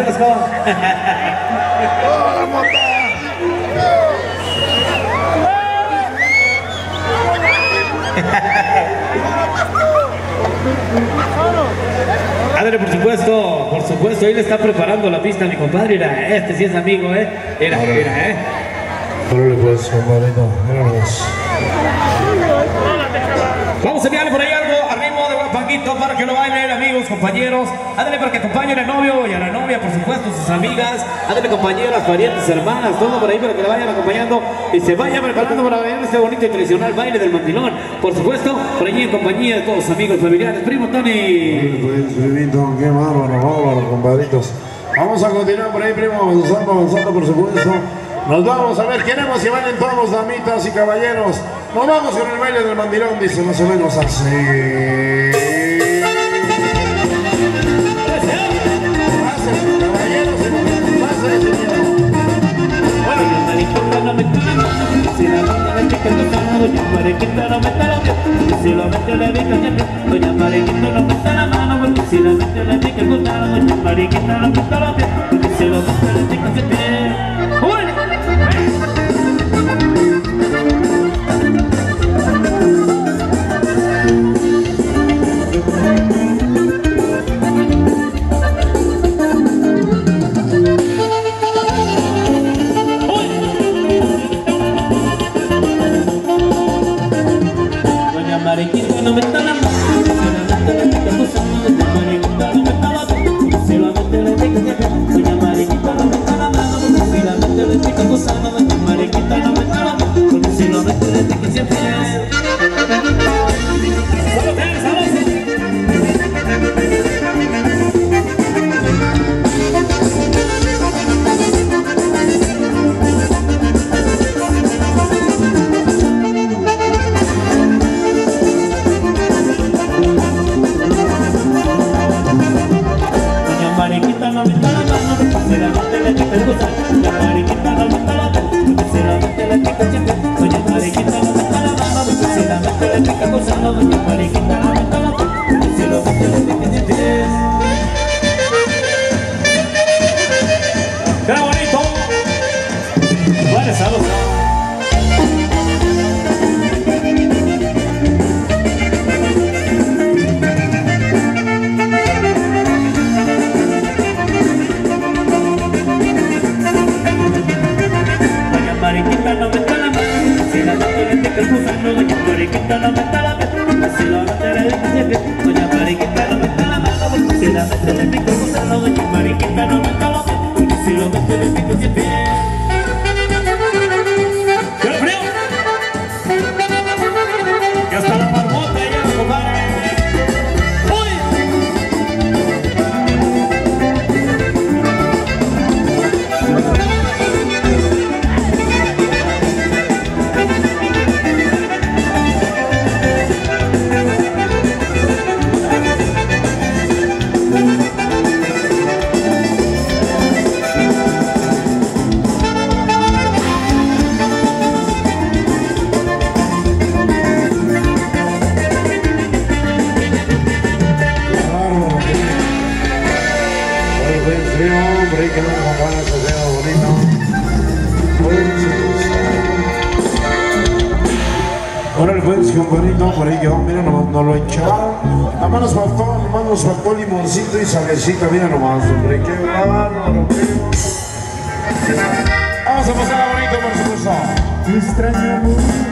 refresco. ¡Oh, la mota! Ándale, por supuesto, por supuesto, ahí le está preparando la pista a mi compadre. Mira, este sí es amigo, ¿eh? Mira, mira, ¿eh? Órale pues, compadrito, vámonos. Vamos a enviarle por ahí algo al para que lo bailen, amigos, compañeros. Ándale para que acompañen al novio y a la novia, por supuesto, sus amigas. Ándale, compañeras, parientes, hermanas, todo por ahí para que le vayan acompañando y se vayan preparando para ver este bonito y tradicional baile del mandilón. Por supuesto, por allí en compañía de todos sus amigos, familiares. Primo Tony. Pues, qué bárbaro, bárbaro, compadritos. Vamos a continuar por ahí, primo, avanzando, avanzando, por supuesto. Nos vamos a ver, queremos que bailen todos los damitas y caballeros. Nos vamos con el baile del mandilón, dice más o menos así. Si la banda le pica el gusano, Doña Mariquita no me está la mano, si la mente le pica siempre, Doña Mariquita no me está la mano, porque si la mente le pica el gusano, Marikin ko na may talang Marikin limoncito y salecita, mira nomás, hombre, qué bárbaro. Vamos a pasar bonito, por supuesto. Te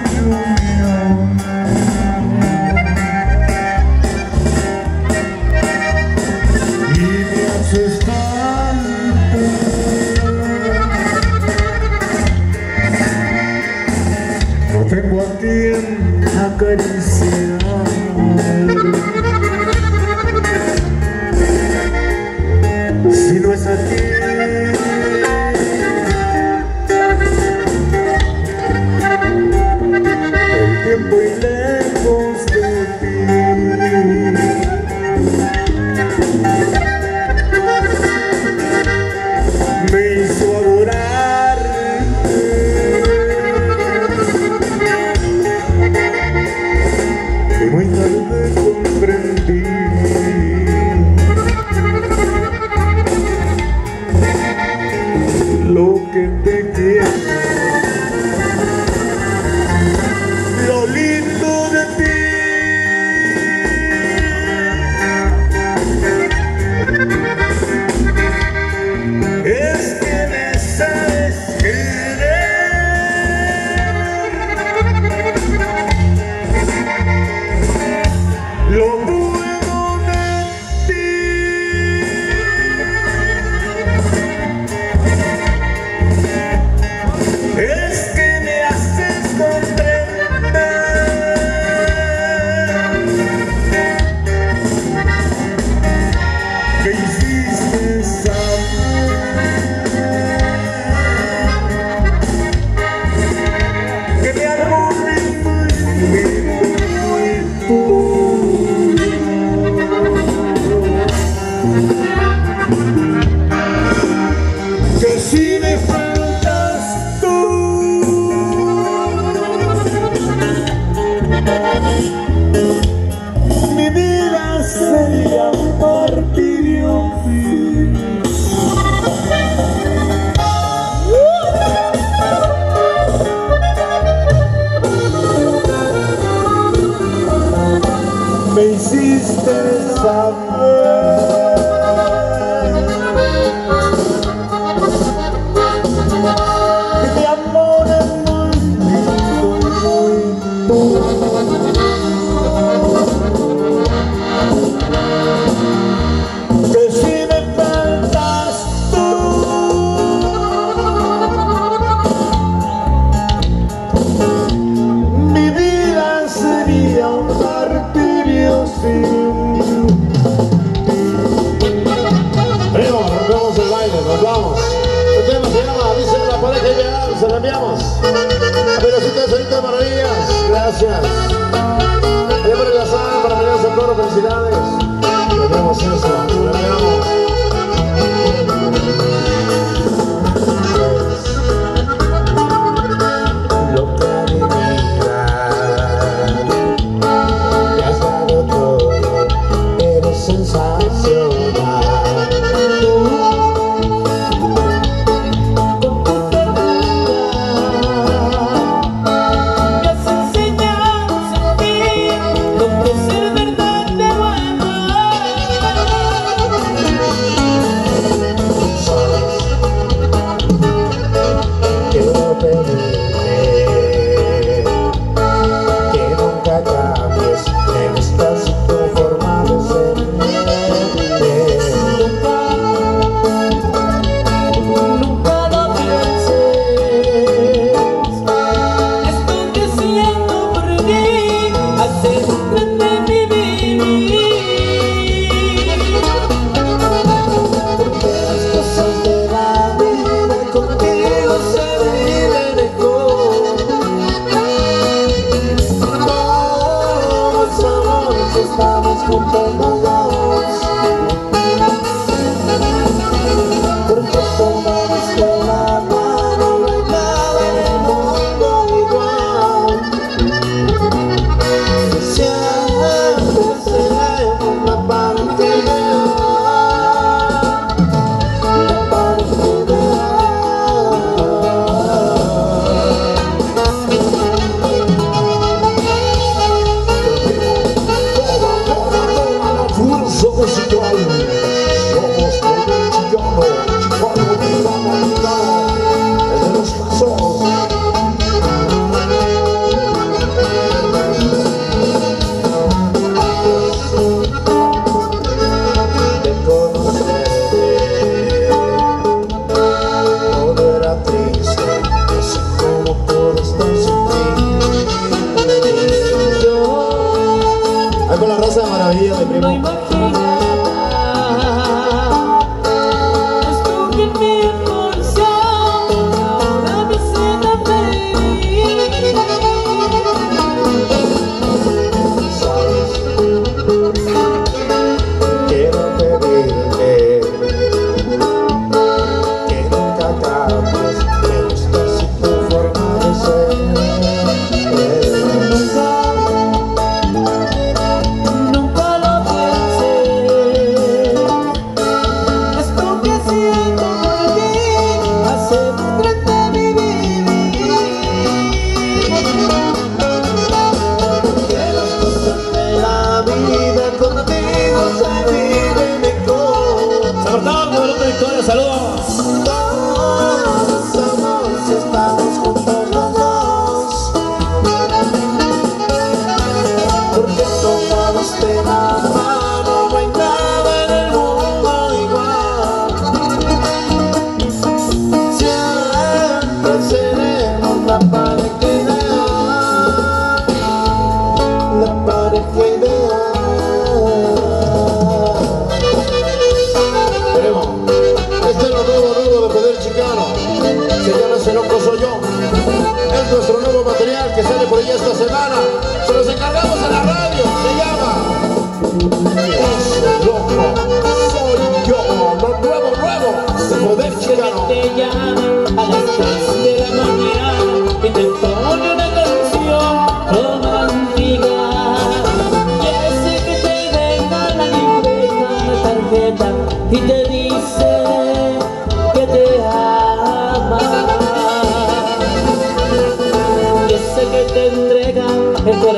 僕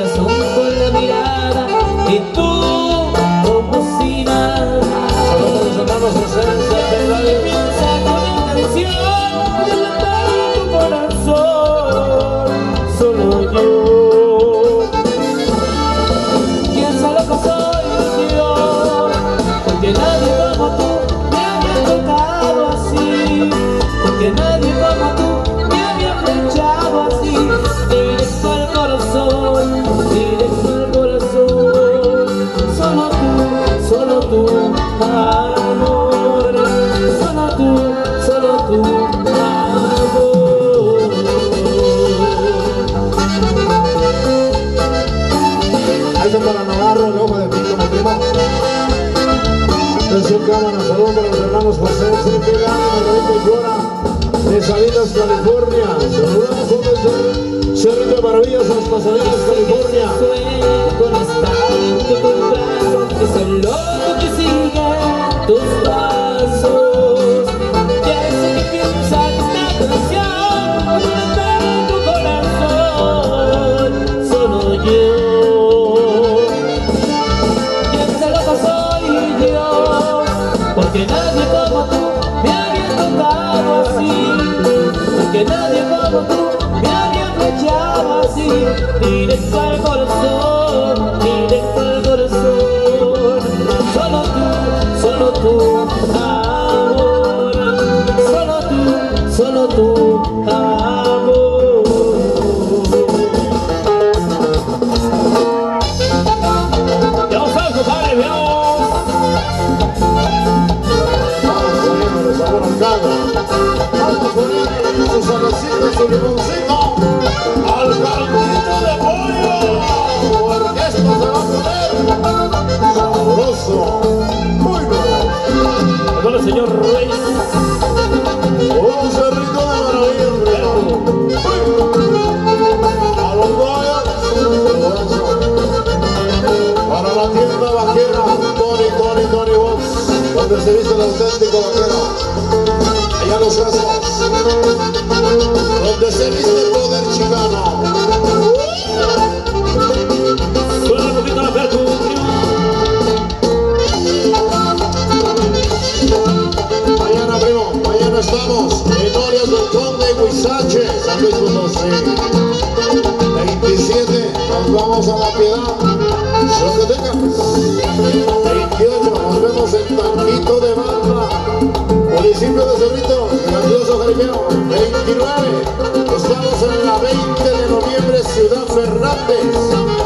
Cámara, saludos para los hermanos José Cepeda, Margarita y Flora, de Salinas, California, saludos Cerrito de Maravillas, hasta Salinas, California. Con. Nadie como tú me había flechado así. Directo al corazón, el señor Reyes Un cerrito de maravilla, primero. A los Goyas. Para la tienda vaquera, Tony, Tony, Tony Box, donde se viste el auténtico vaquero. Allá los casos, donde se viste el poder chicano. Suena un poquito la percusión mañana estamos en Orias del Conde Huizache, San Luis Potosí. 27, nos vamos a la piedad. Zacatecas. 28, nos vemos en Tanquito de Barra. Municipio de Cerrito, grandioso Jarimeo. 29, estamos en la 20 de noviembre, Ciudad Fernández.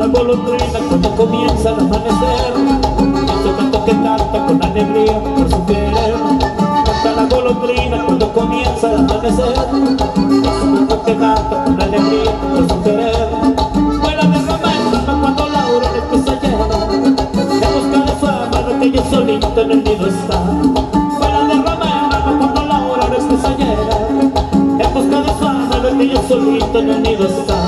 la golondrina cuando comienza el amanecer. Yo canto que canta con alegría por su querer Canta la golondrina cuando comienza el amanecer. Yo canto que canta con alegría por su querer Vuela de romántica cuando la aurora empieza a llenar Ya busca de fama lo que yo solito en el nido está. Vuela de romántica cuando la aurora empieza a llenar busca de fama que yo solito en el nido está.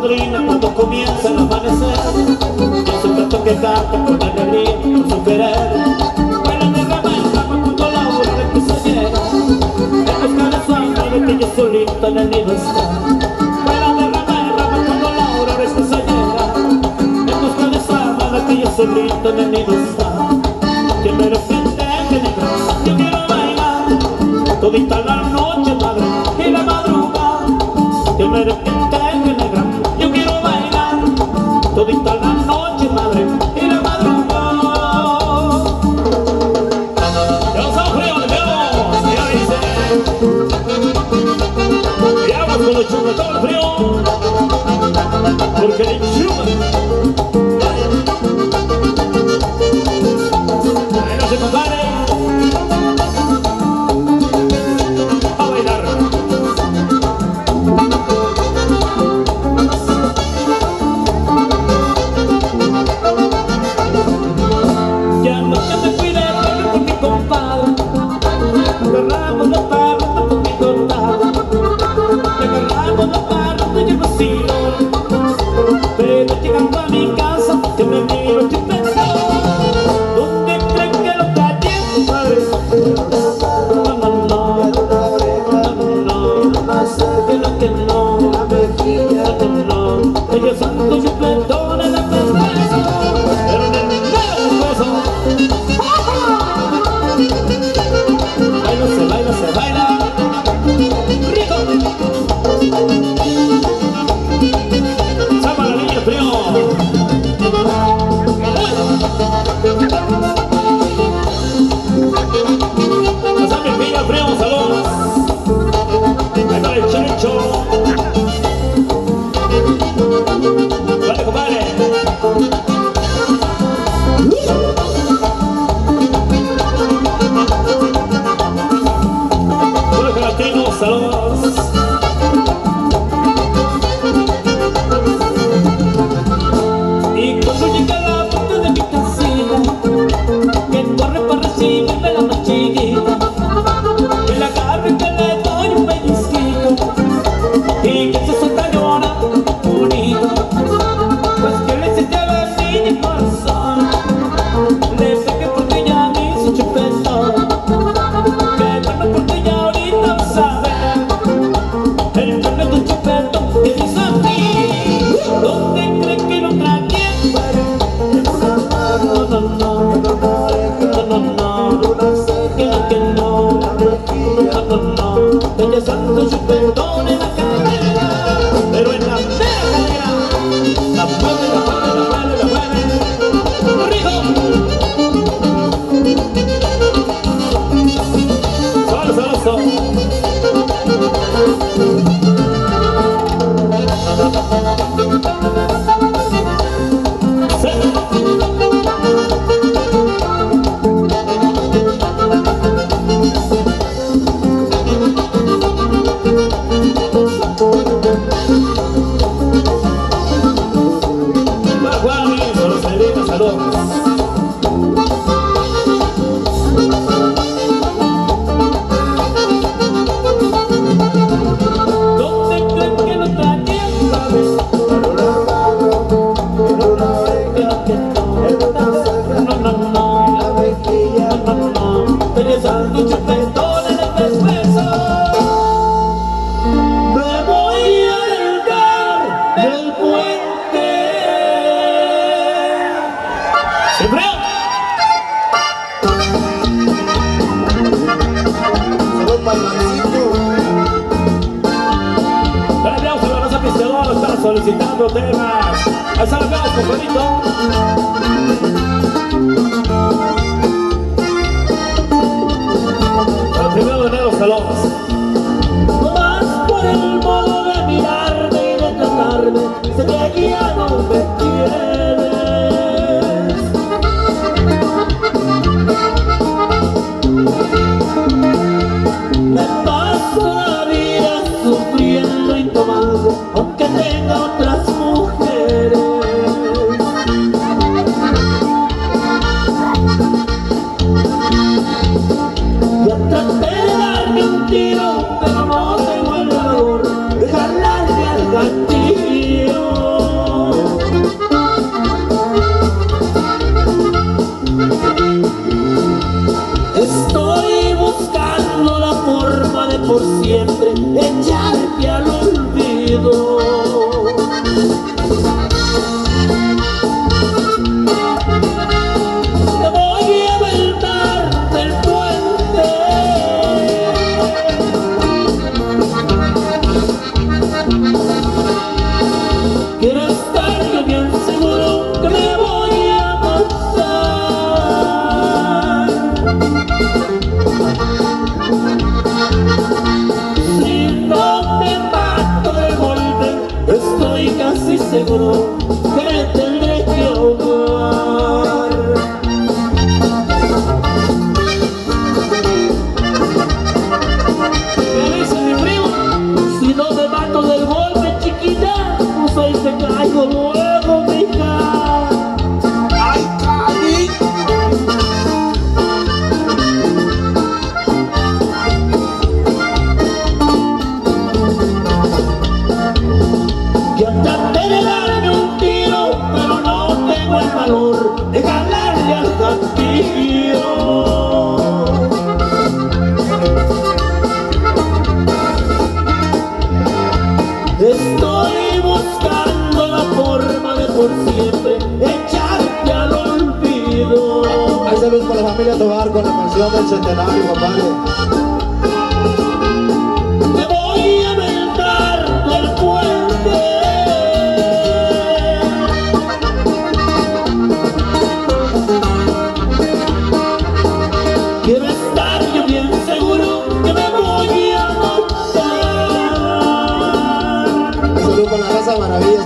cuando comienza el amanecer. Y es un que canta con alegría por su querer Baila de rama en rama la hora de tu soñera En busca de su amor de que yo solito en el nido está. Baila de rama en rama la hora de tu soñera En busca de su amor de que yo solito en el nido está. Que me lo que me lo yo quiero bailar. Todo Todita la noche todita la noche, madre, y la madrugada. Los ofreos, ya dice. Y aguas con los churros, todo el frío. Porque Saludos para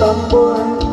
tâm buồn.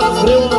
sofreu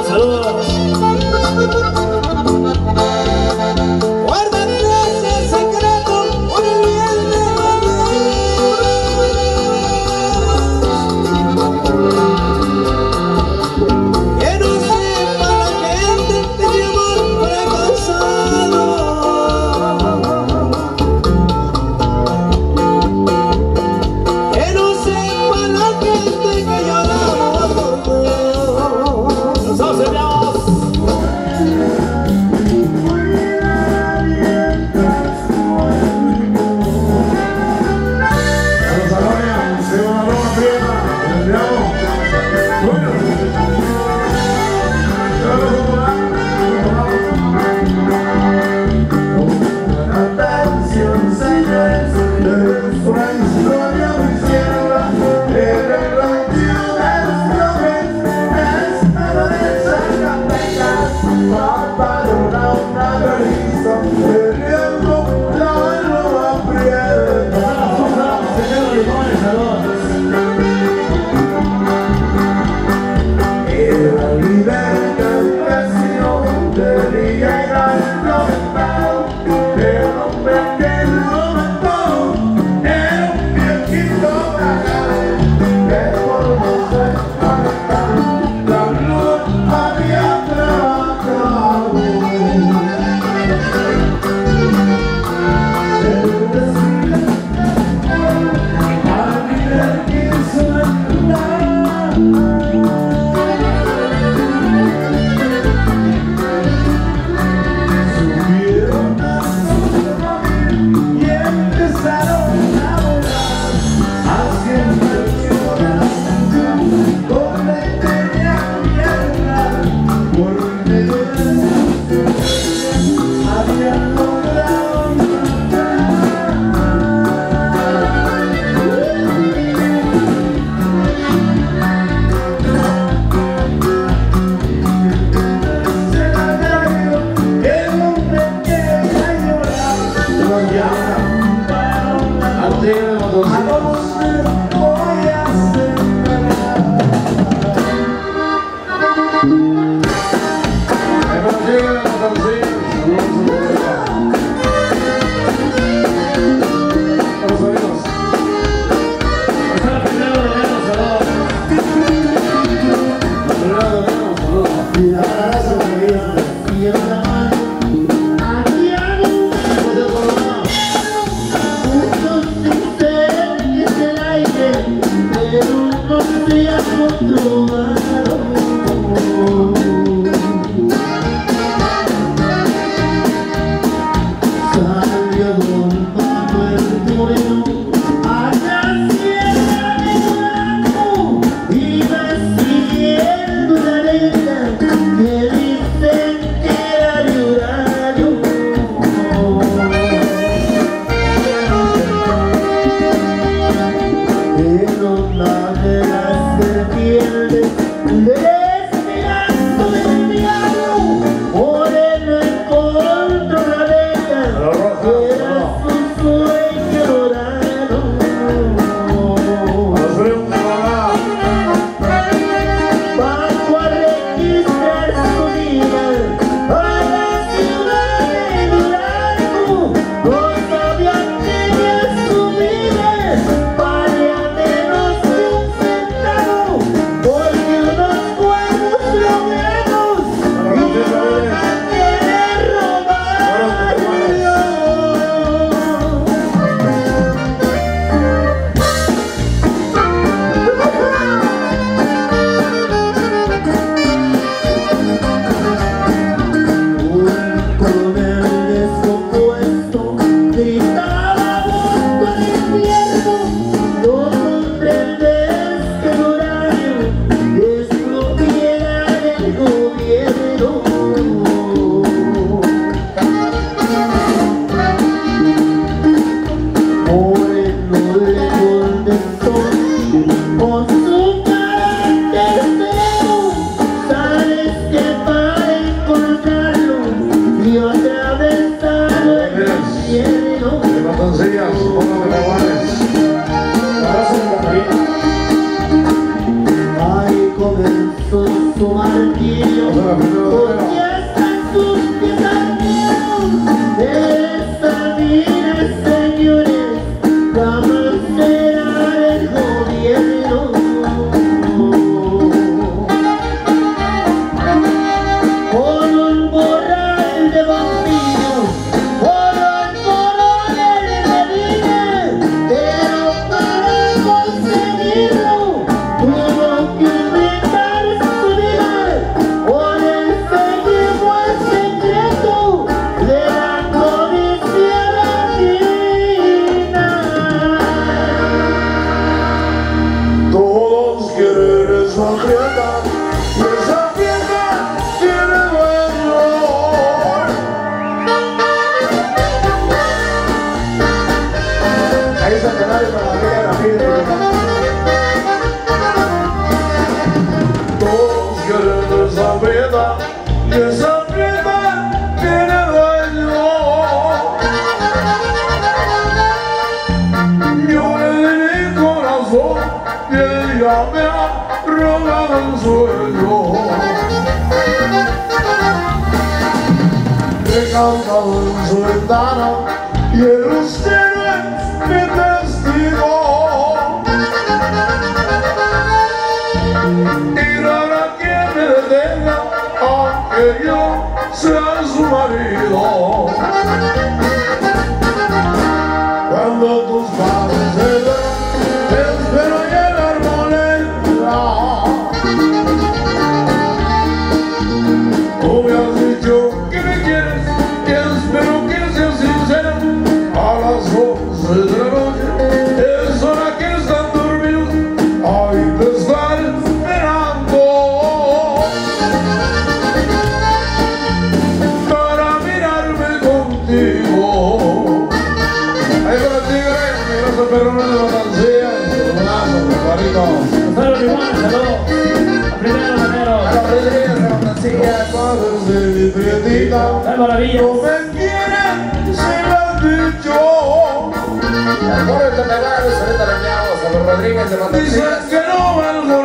Tus padres se ven, te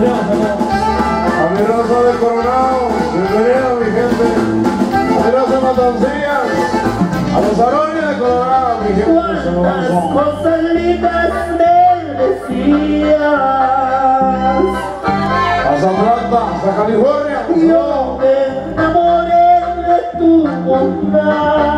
A mi raza de Coronado, bienvenido mi gente. A mi raza de a los arones de Coronado, mi gente. Cuántas cosas lindas me decías. A San Plata, a California. Yo me enamoré de tu bondad.